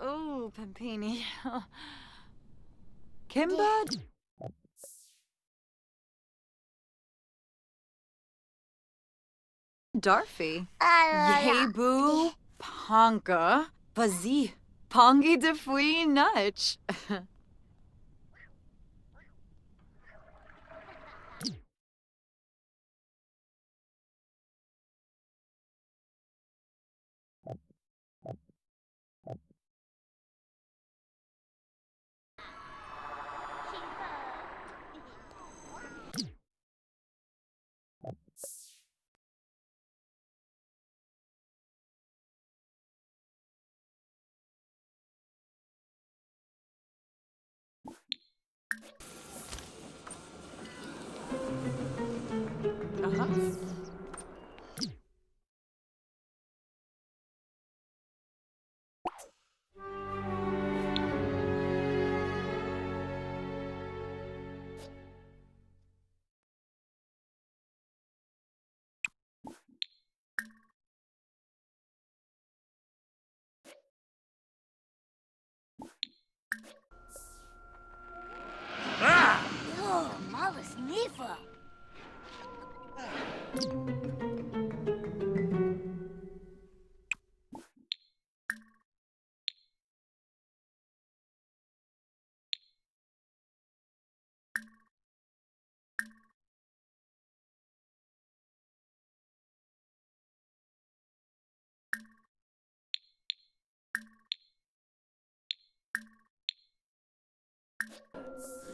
Oh, Pampini. Kimber? Darfy. Yebu. Ponka. Bazi. Pongi de fui nutch. Uh-huh. 此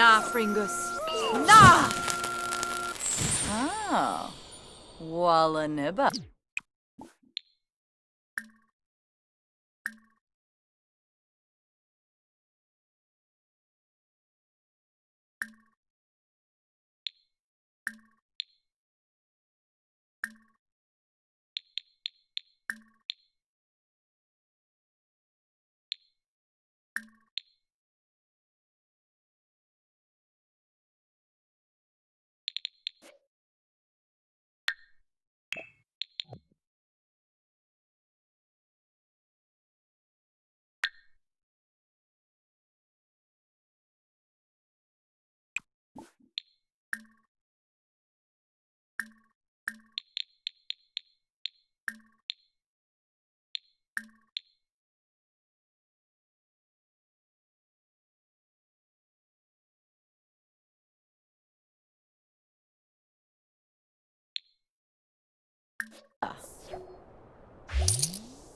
Na, Fringus. Na! Oh. Walla nibba.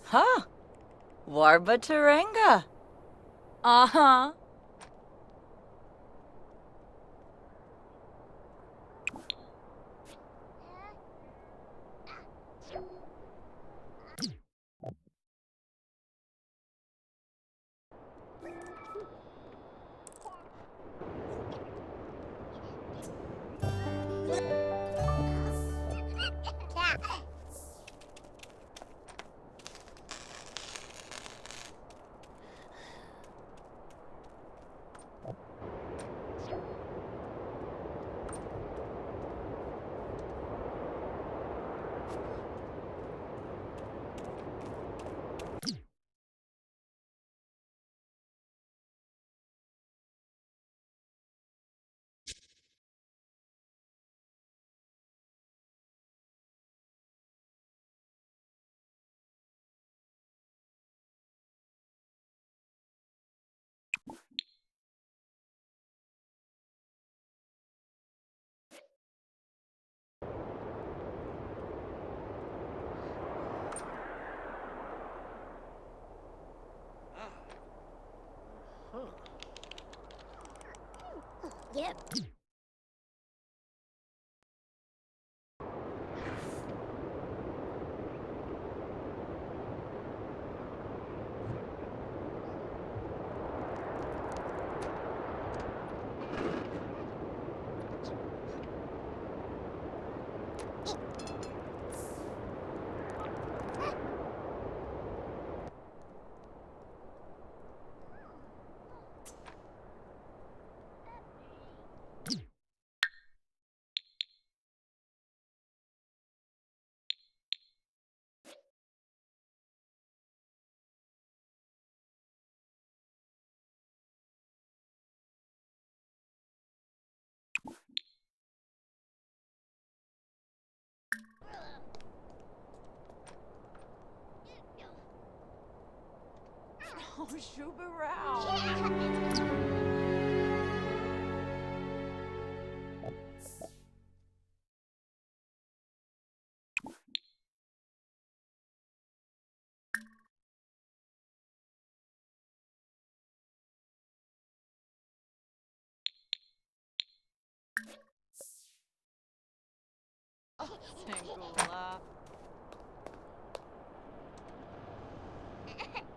Huh. Warba Tarenga. Uh-huh. Yep. Oh, Shubarao. 辛苦了。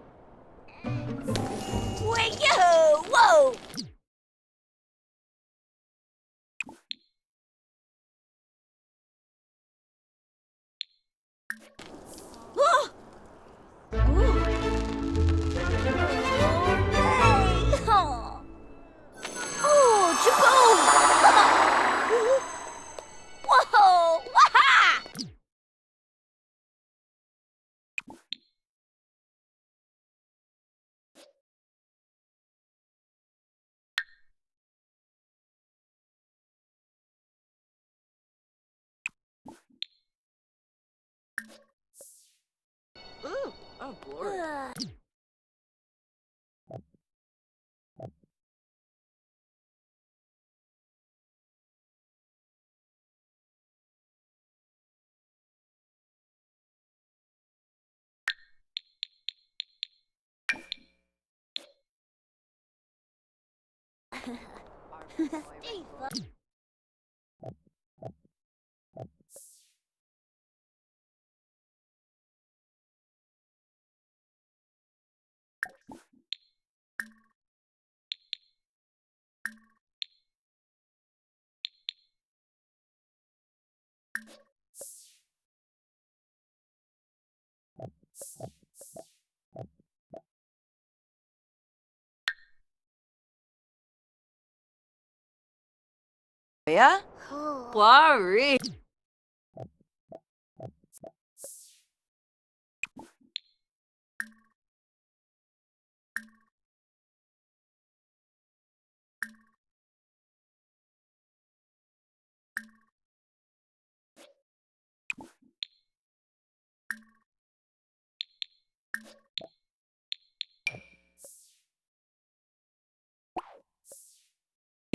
Oh, glory. Stay Yeah? Worry.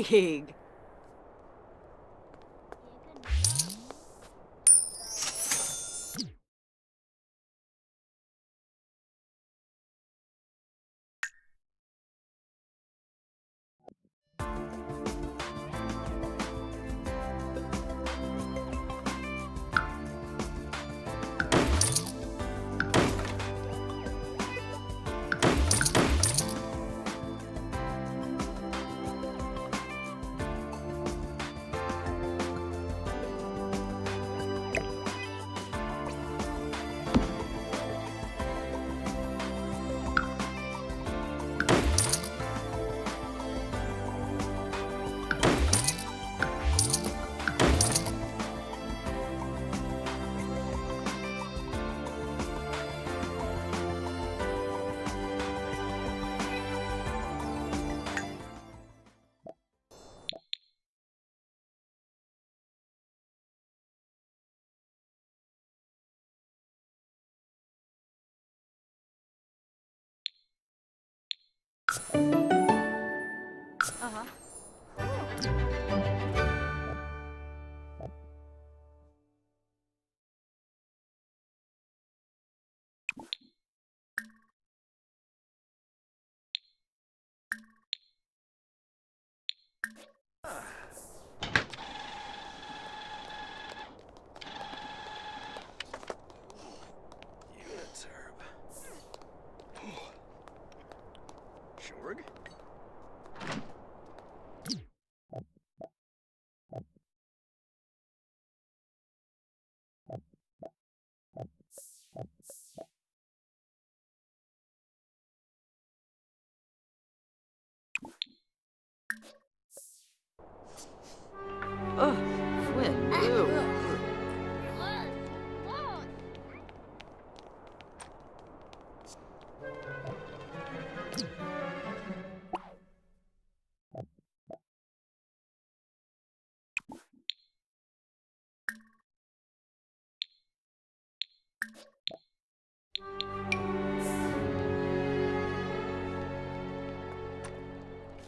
Big. Uh-huh. Units,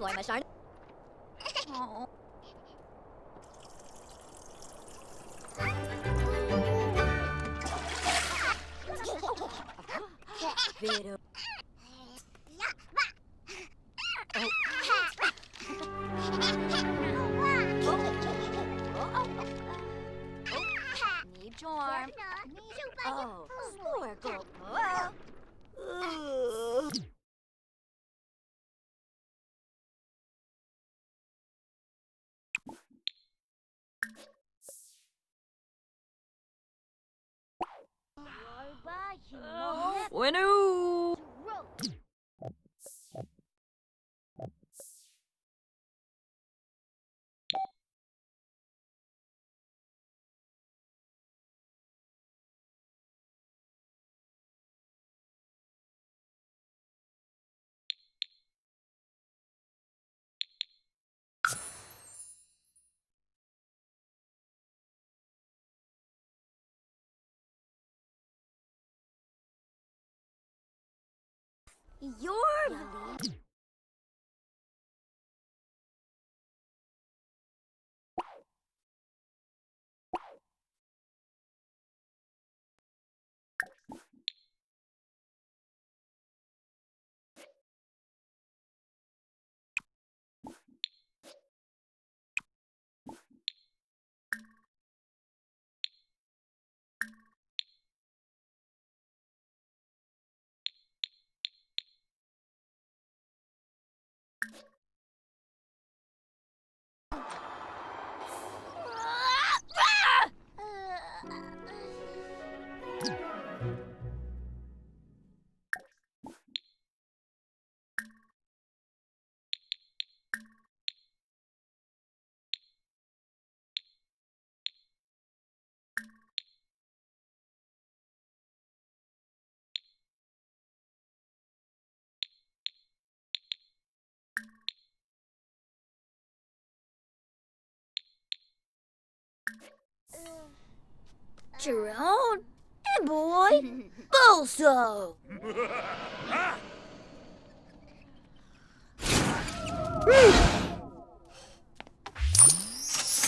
Floor my shard. Winoo! You're you Chiron? Hey, boy. Bolso.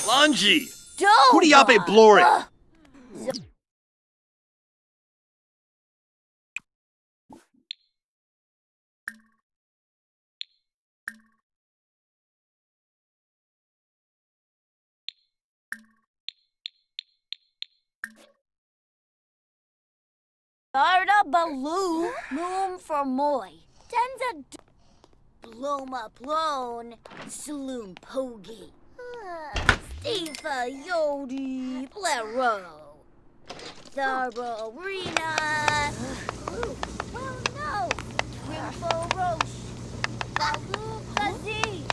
Lanji! Don't. Kuriabe Blory! Uh, Garda balloon, moom for moy. Tenza d- Bloma plone, saloon pogie. Stifa yodi, blero. Tharbo arena. Well, no. Rimbo roche. Baloo fuzzy.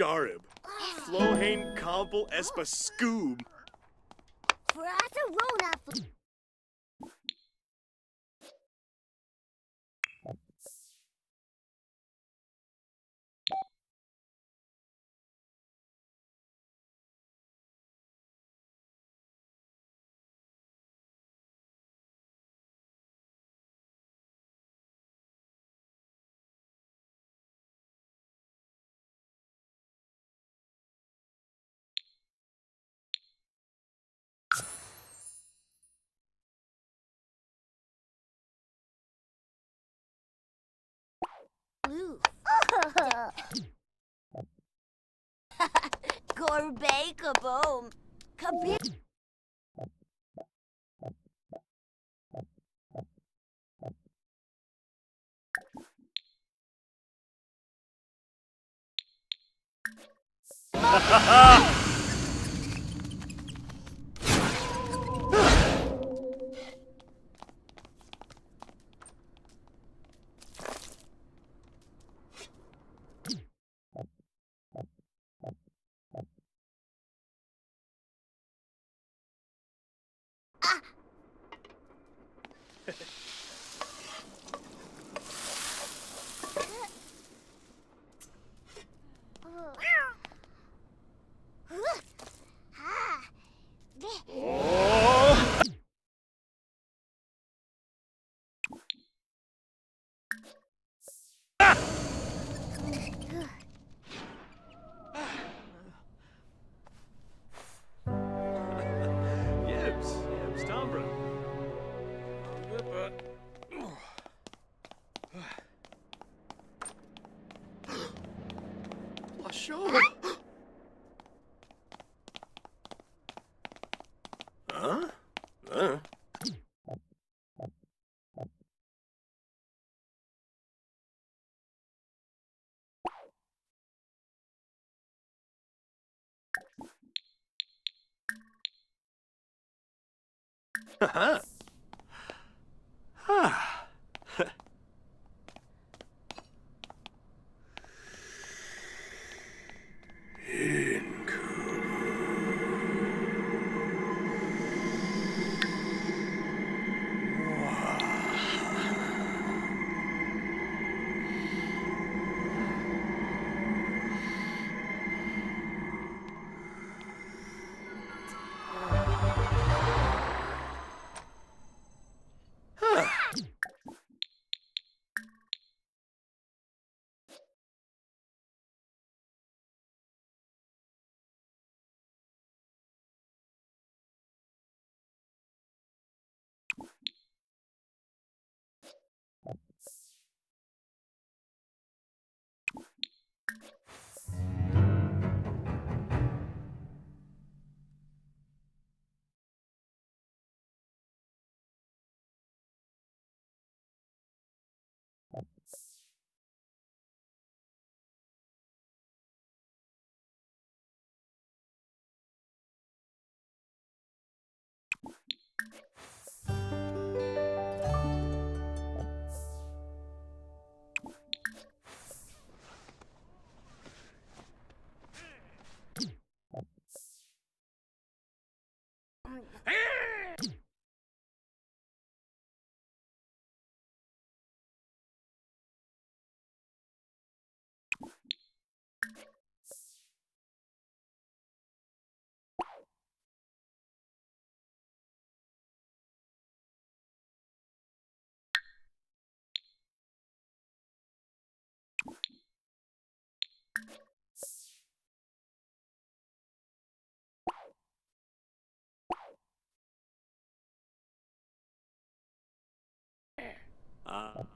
Sharib. Flohane Kompel Espa Scoob. Frata Rona. Blue. Gorbey kaboom. Kabir. Oh! huh. huh. Haha. Ah.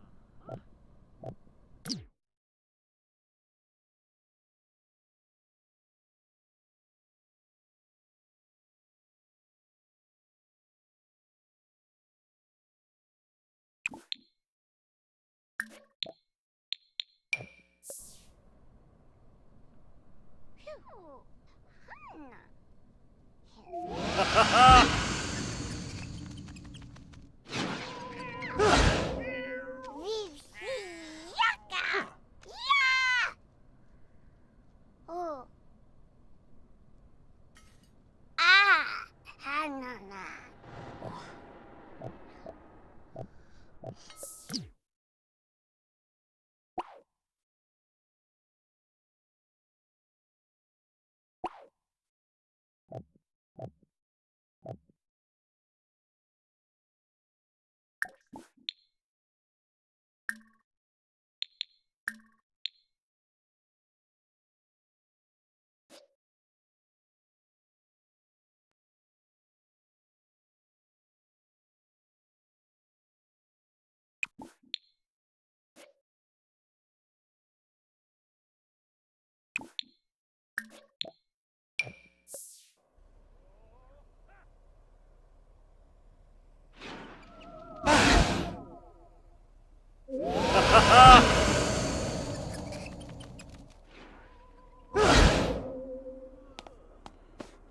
Uh, Yaka! Yeah! Oh. Ah! Hanana.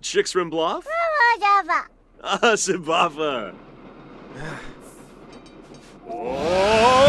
Chicks Rimbloff? Java. Ah, Sibafa. oh!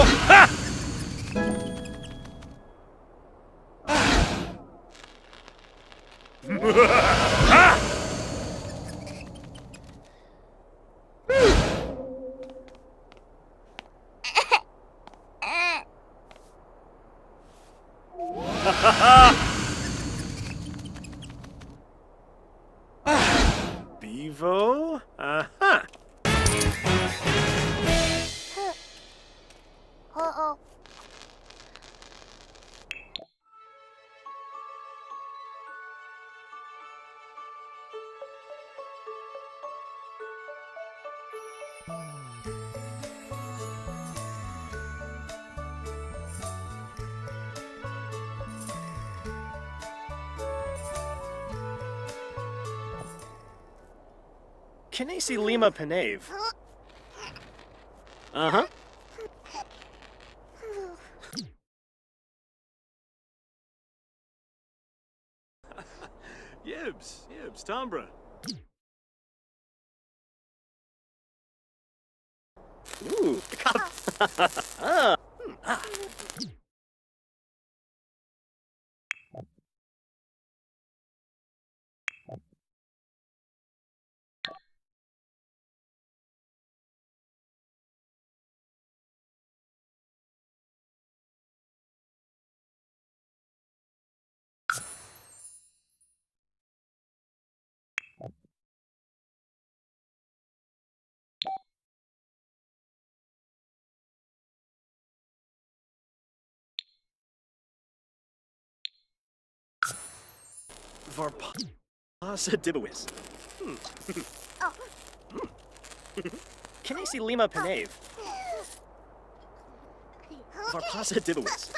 Uh-oh. Kinesi Lima Penave. Uh-huh. Varpasa Dibawis. Hmm. Kinesi Lima Penave. Varpasa Dibawis.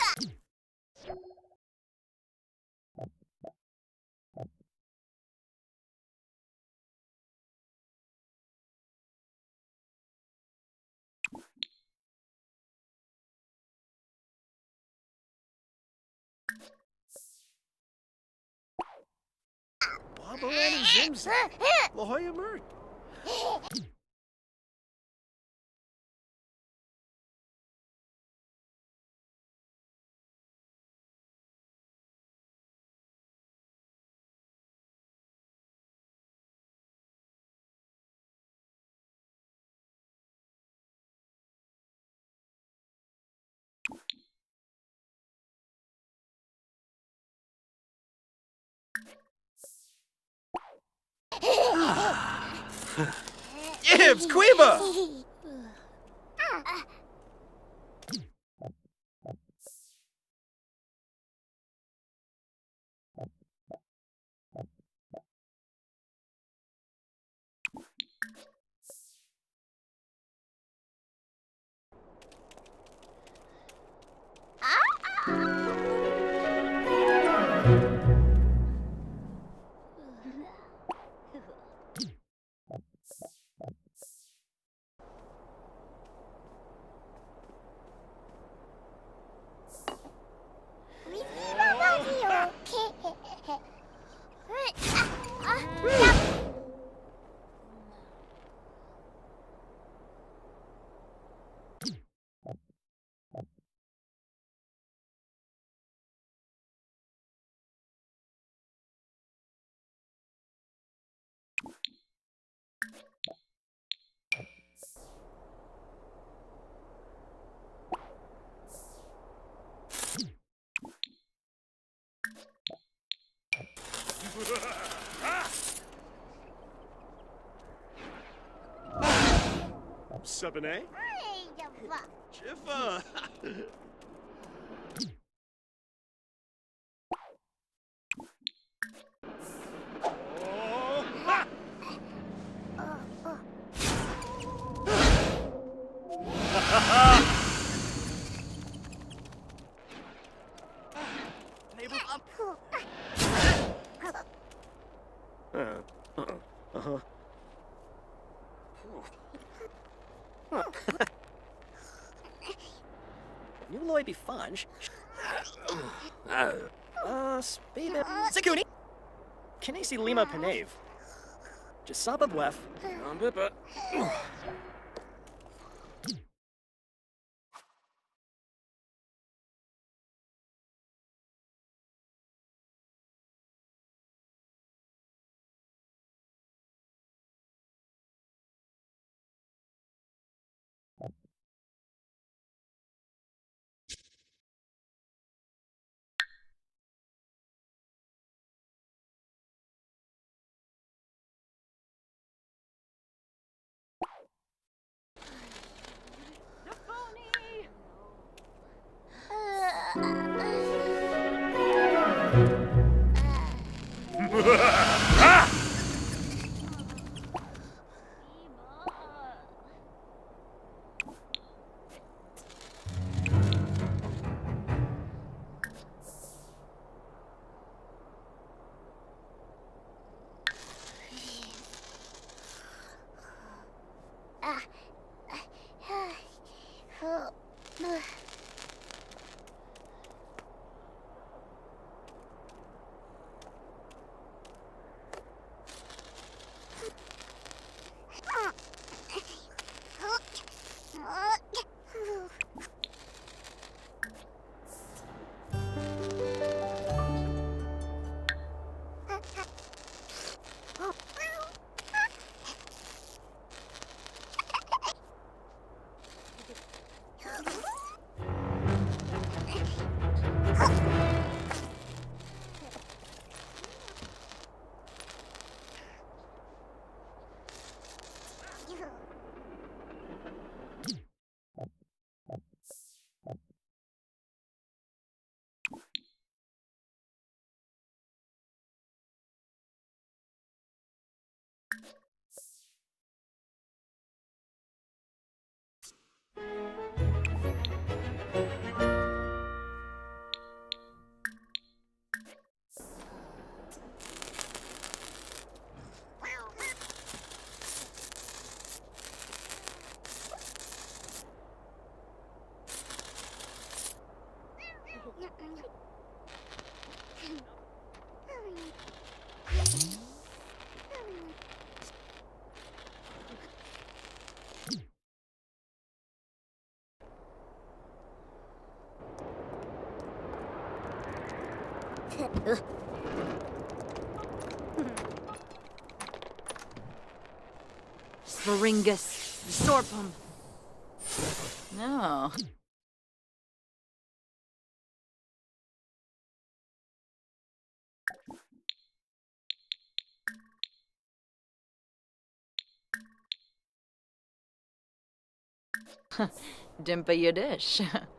Kabaran and Zimzam. La Jolla Mert. Ah. Gibbs, Quiba! Seven A? Jiffa! Oh, ha! Uh, uh-uh. Uh-huh. New Loy be fun. Uh, Spaven. Sakuni! Lima Panave. Jasaba Blef. Ugh. Varingus. Sorpum. No. Dimpa Yiddish.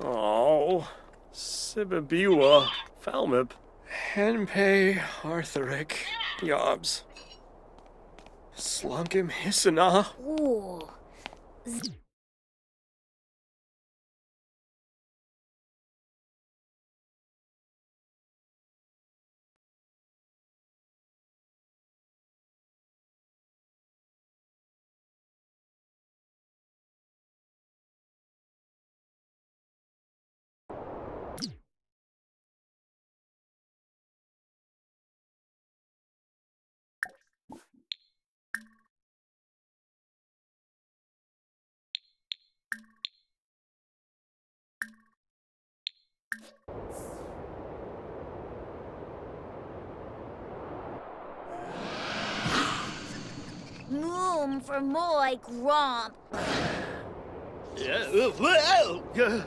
Oh, Sibibiwa, Falmip, Henpei, Arthuric, Yobs, Slunkim Hissana. Ooh. Room for more grump. of uh, uh,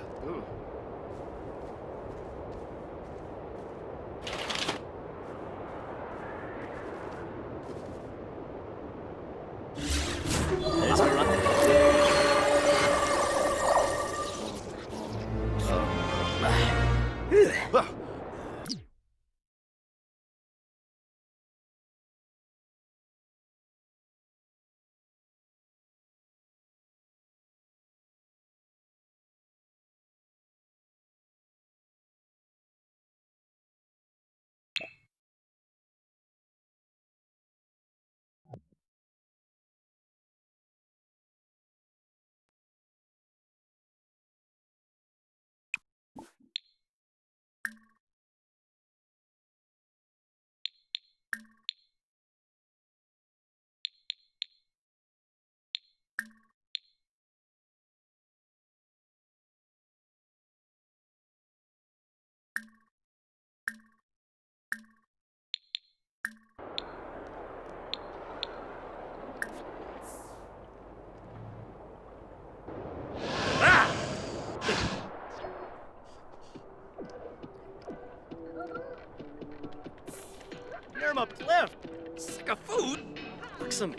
Like some.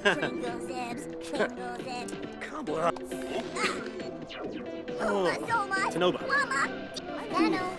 Pringle zips, Pringle zips. Come on. Oh, Oh. Tanoba. Mama.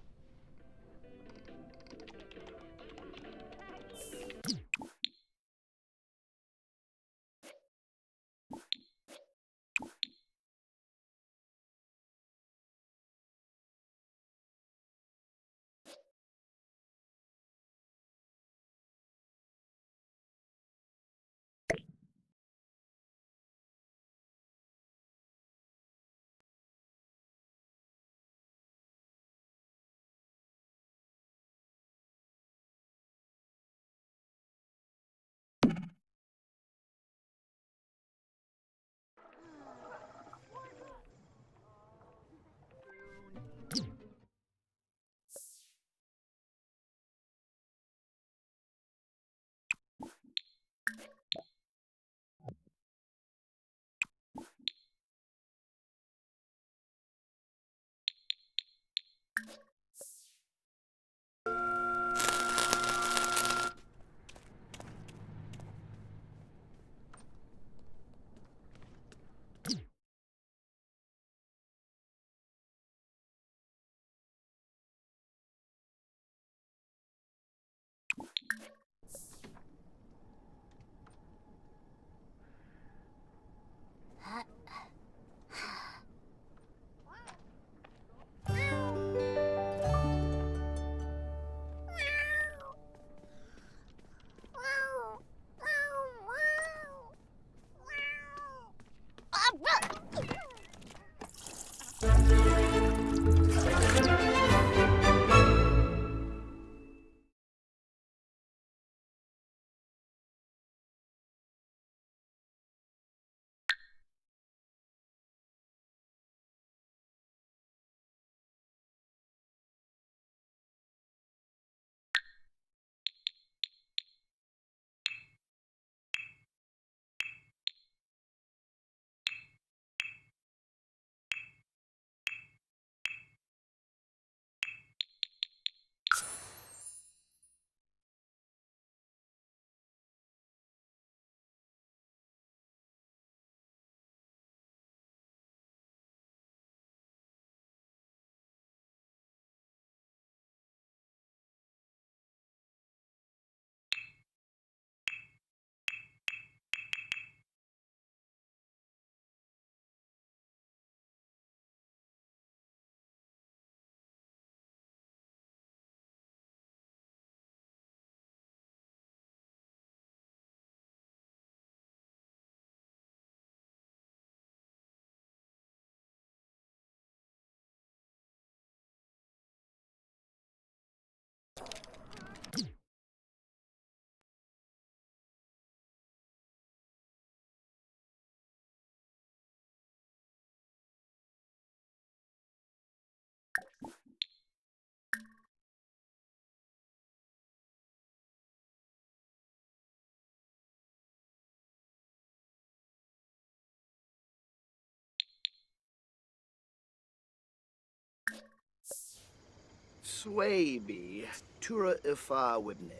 Swaby, Tura Ifa Wibne.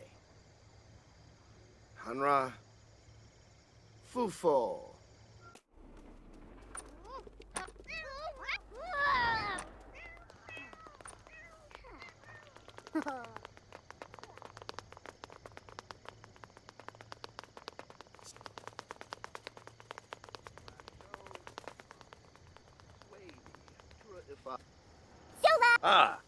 Hanra, Fufo. Ah,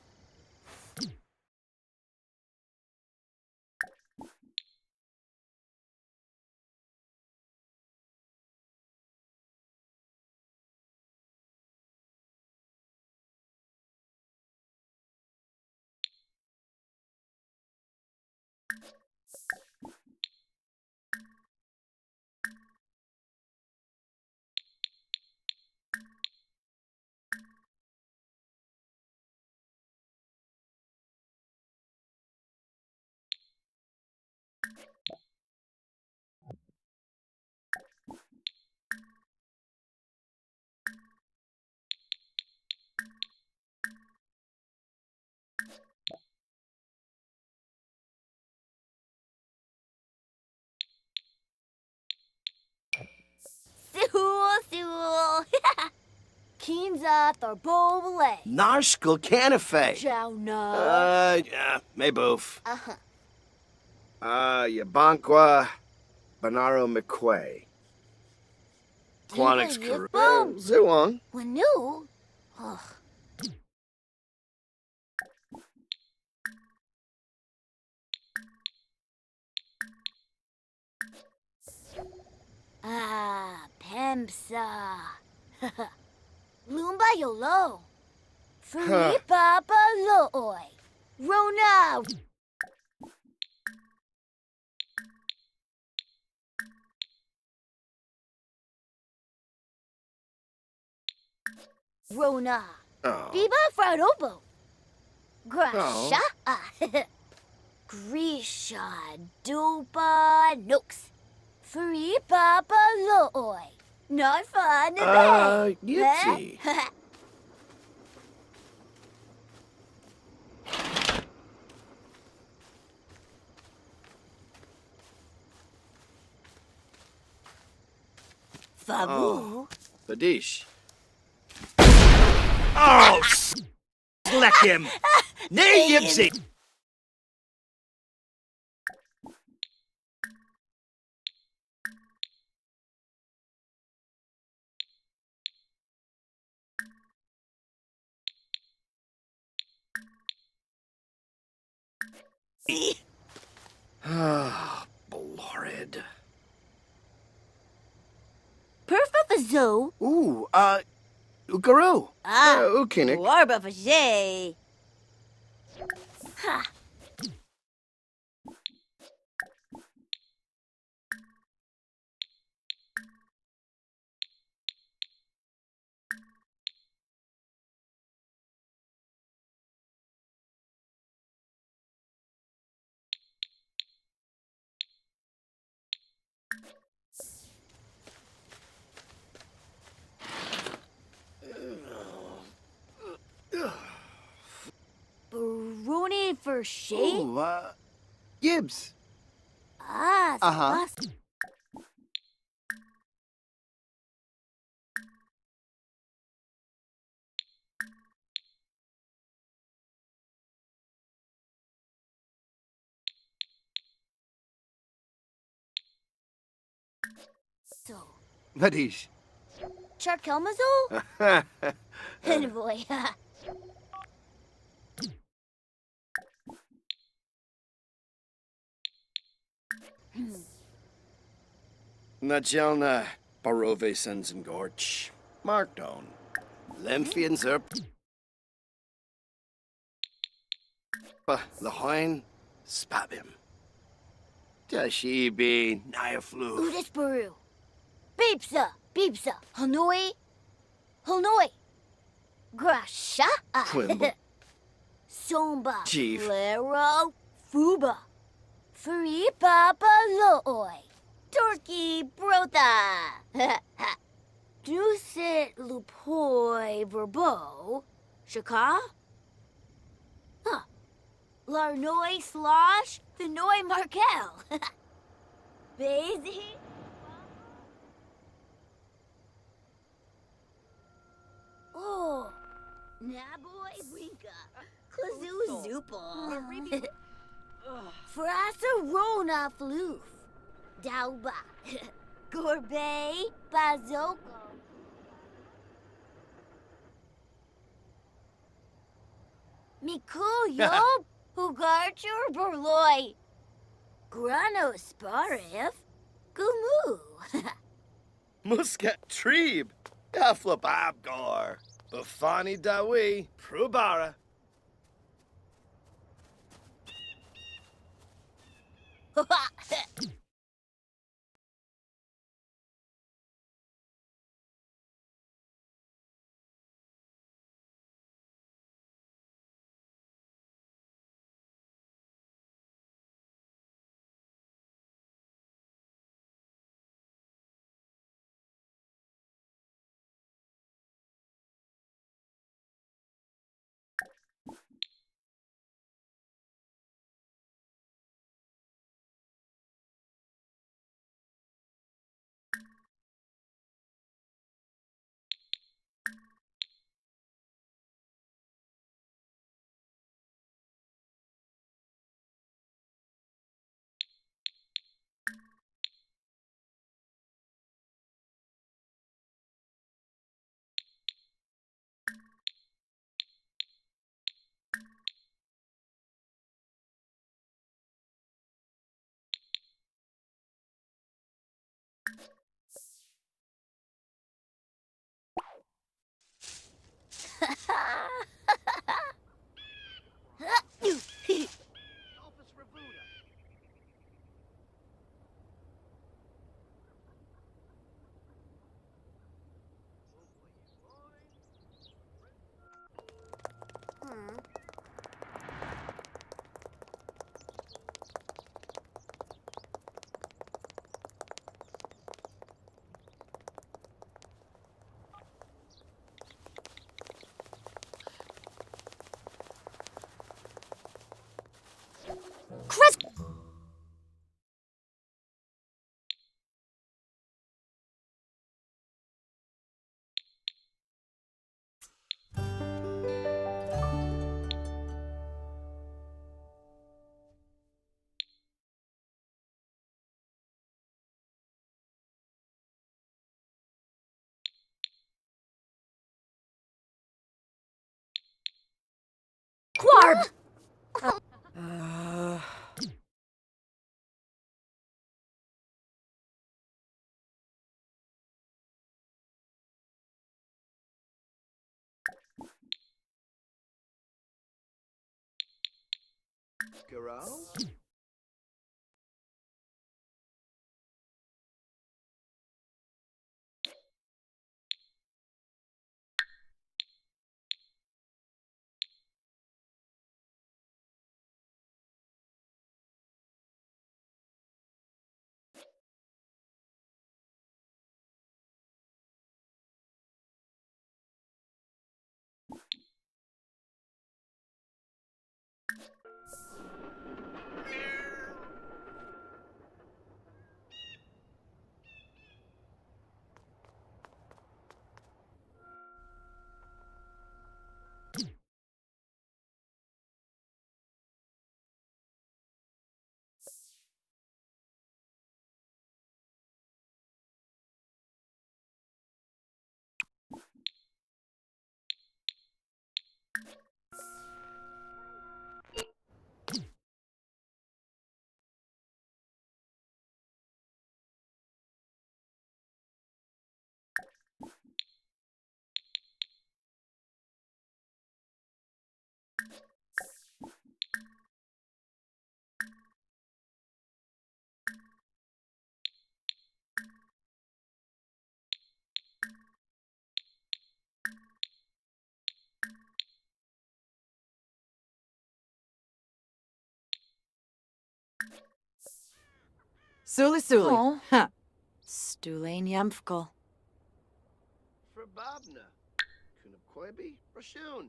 Sewell. Keenza Tharbole. Narskal Canafe. No. Uh, yeah, Mayboof. Uh-huh. Uh, Yabankwa, Banaro McQuay. Quanix Karu. Yipum. Wanu. Ugh. Ah, Pemsa. Lumba Yolo. Free Papa Loy. Rona. Rona. Oh. Biba Frarobo. Grasha. Grisha. Dupa Nooks. Free Papa Loy. Not fun Uh, today. Yipsy. Huh? Fabu. Badish. Oh, slack him. Nay, Yipsy. Ah, Blorid. Perfect Ooh, uh, Ukaru. Ah. Uh, Ukinik. Warba. Ha. Shade? Ooh, uh, Gibbs. Ah, Uh-huh. sabas- So, Badish. Charkelmazo? Anyway, Najelna Barove Sensengorch. Markdown. Lemphian Zerp. Lahoin Spabim. Tashibi Nyaflu. Udis Baru. Beepsa, Beepsa, Hanoi, Hanoi. Grasha. Quimble. Somba. Chief. Lero, Fuba. Free Papa Loy. Turkey Brotha. Dusit Lupoi Verbo. Shaka? Huh. Larnoy Slosh, the Noy Markel. Basie? Oh, Naboy Winka, Klazoo Zoople. Frasarona Floof, Dauba, Gorbet Bazoko. Mikuyo, Hugarchur Burloy, Grano Sparif, Gumu. Muscat Treeb. Dafla Babgor. Bafani Dawi. Prubara. 哈 哈 you Uh, Garou? Suli Suli. Oh. Huh. Stulain Yamfkal. Frababna. Kunabkoibi Rashun.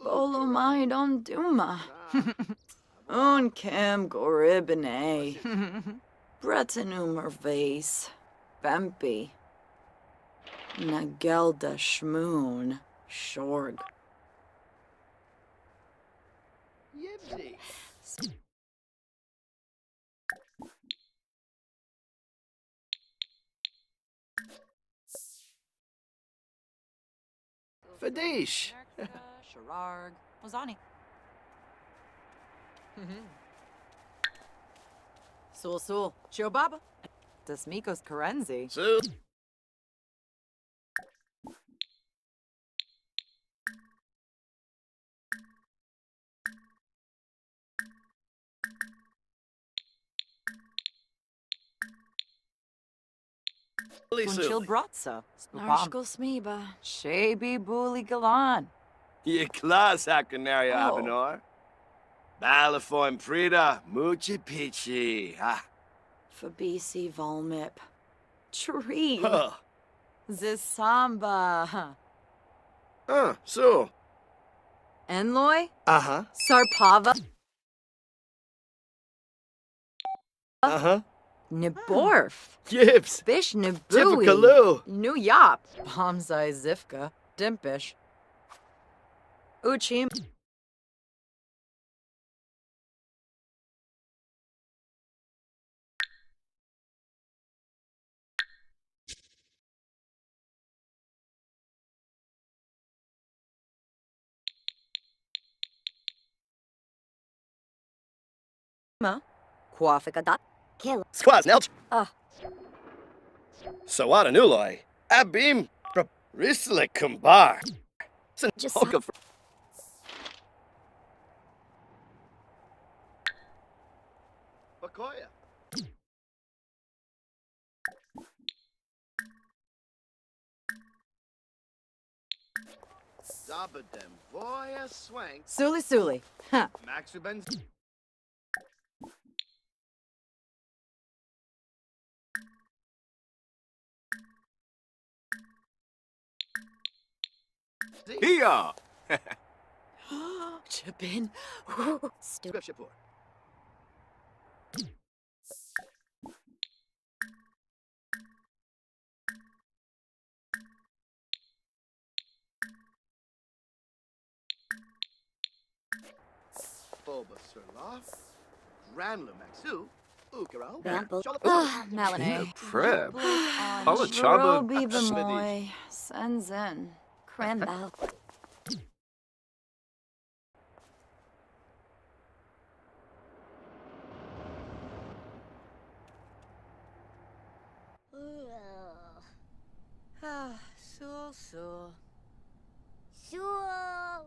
Bolomai don Duma. Un kem goribine. Bretonum ervase. Bempi. Nagelda shmoon. Shorg. Yibsy. Fadish. Shararg. Ozani. Sul Sul. Chiobaba. Desmikos Karenzi. Sue. Kunchil Bratsa. Spupam. Narshkul Smiba. Shabi Buli Galan. Ye class Hakunaria Oh. Abenor. Balafoin Prida, Muchi Pichi. Ah. Fabisi Volmip. Tree. Huh. Zisamba. Uh, so. Enloy. Uh huh. Sarpava. Uh huh. Niborf. Oh. Gibbs. Bish Nibui. Tipikaloo. New Yop. Bomzai Zifka. Dimpish. Uchim. Quafikadat. Kill. Squaz Nelch. Ah. So what a nuloi. Abim. Rislik Kumbar. Just Oka fr- Bakoya. Zabadem, boy, a swank. Suli Suli. Huh. Maxubens. Here! Chabin. Stupid. Scripture Boba Surloff, Granla Maxu, Ukaro, Bamble. Ah, Malinay. Prep. Hola, Chaba. Robi Bemoy. Senzen. Krembel. Ah, Sul Sul. Sure.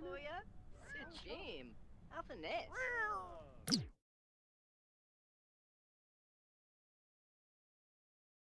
Gloria, Sijim, Alphanet.